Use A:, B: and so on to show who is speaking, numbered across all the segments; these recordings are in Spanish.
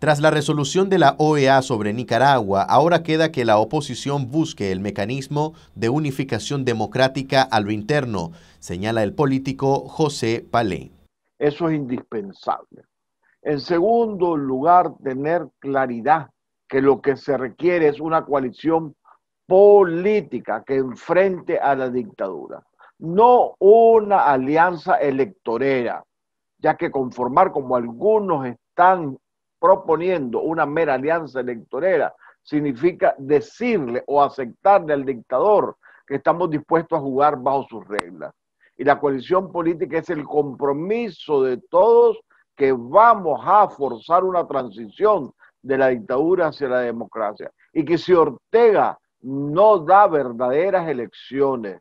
A: Tras la resolución de la OEA sobre Nicaragua, ahora queda que la oposición busque el mecanismo de unificación democrática a lo interno, señala el político José Palé.
B: Eso es indispensable. En segundo lugar, tener claridad que lo que se requiere es una coalición política que enfrente a la dictadura, no una alianza electorera, ya que conformar como algunos están proponiendo una mera alianza electorera significa decirle o aceptarle al dictador que estamos dispuestos a jugar bajo sus reglas. Y la coalición política es el compromiso de todos que vamos a forzar una transición de la dictadura hacia la democracia. Y que si Ortega no da verdaderas elecciones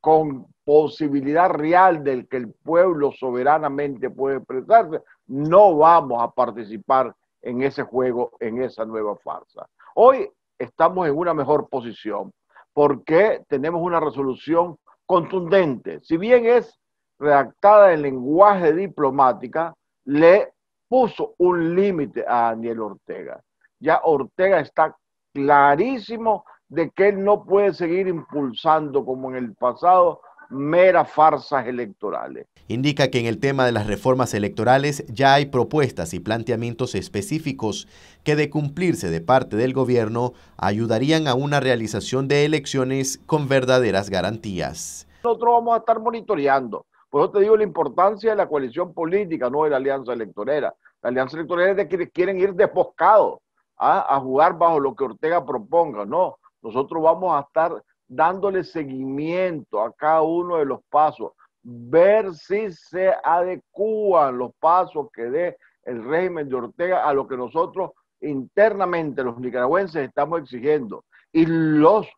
B: con posibilidad real del que el pueblo soberanamente puede expresarse, no vamos a participar en ese juego, en esa nueva farsa. Hoy estamos en una mejor posición porque tenemos una resolución contundente. Si bien es redactada en lenguaje diplomática, le puso un límite a Daniel Ortega. Ya Ortega está clarísimo de que él no puede seguir impulsando como en el pasado meras farsas electorales.
A: Indica que en el tema de las reformas electorales ya hay propuestas y planteamientos específicos que de cumplirse de parte del gobierno ayudarían a una realización de elecciones con verdaderas garantías.
B: Nosotros vamos a estar monitoreando. Por eso te digo la importancia de la coalición política, no de la alianza electorera. La alianza electorera es de quienes quieren ir desposcados ¿ah? a jugar bajo lo que Ortega proponga. No, nosotros vamos a estar dándole seguimiento a cada uno de los pasos, ver si se adecúan los pasos que dé el régimen de Ortega a lo que nosotros internamente los nicaragüenses estamos exigiendo. Y los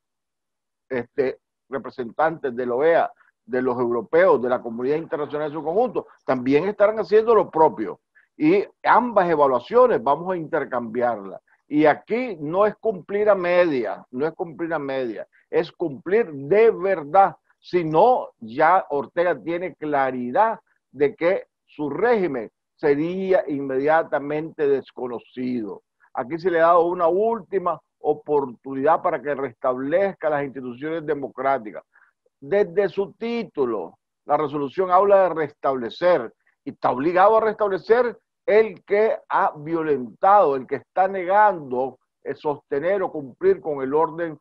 B: este, representantes de la OEA, de los europeos, de la comunidad internacional en su conjunto, también estarán haciendo lo propio. Y ambas evaluaciones vamos a intercambiarlas. Y aquí no es cumplir a media, no es cumplir a media, es cumplir de verdad. Si no, ya Ortega tiene claridad de que su régimen sería inmediatamente desconocido. Aquí se le ha dado una última oportunidad para que restablezca las instituciones democráticas. Desde su título, la resolución habla de restablecer y está obligado a restablecer el que ha violentado, el que está negando sostener o cumplir con el orden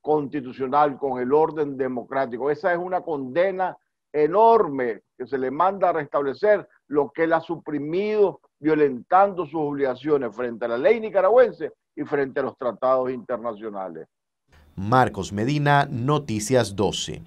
B: constitucional, con el orden democrático. Esa es una condena enorme que se le manda a restablecer lo que él ha suprimido violentando sus obligaciones frente a la ley nicaragüense y frente a los tratados internacionales.
A: Marcos Medina, Noticias 12.